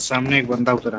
सामने एक बंदा उतरा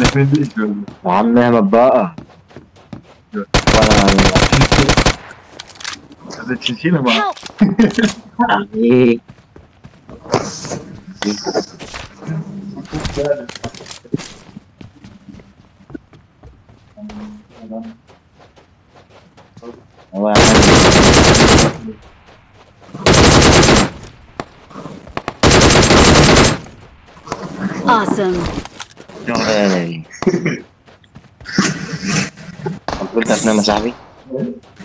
Nefes içiyorum. fazer xixi, né, mano? Olá. Awesome. Olha. Vamos perguntar não é?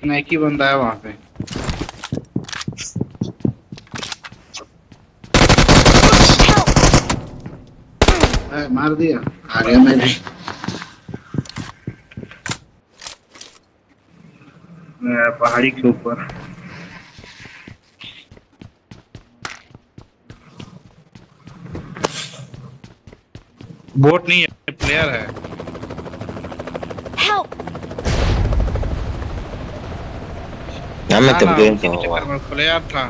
इतना एक ही बंदा है वहाँ पे। मार दिया। आ गया मैंने। पहाड़ी के ऊपर। बोट नहीं है प्लेयर है। Help! था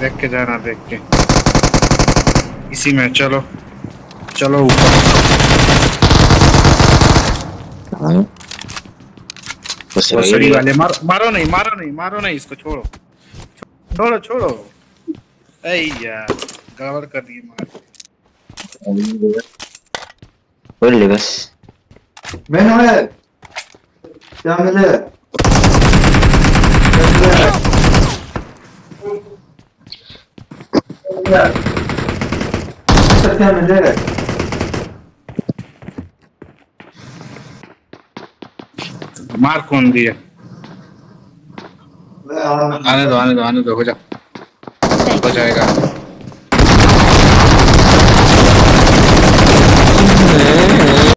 देख के जाना देख के इसी में चलो चलो ऊपर हाँ। बस रही वाले मार, मारो नहीं मारो नहीं मारो नहीं इसको छोड़ो। छोड़ो छोड़ो। ऐ यार गड़बड़ कर दिए मार। बोल ले बस। मैं है क्या मिले क्या मिले मार कौन दिया? आने दो आने दो आने दो हो जा। हो जाएगा।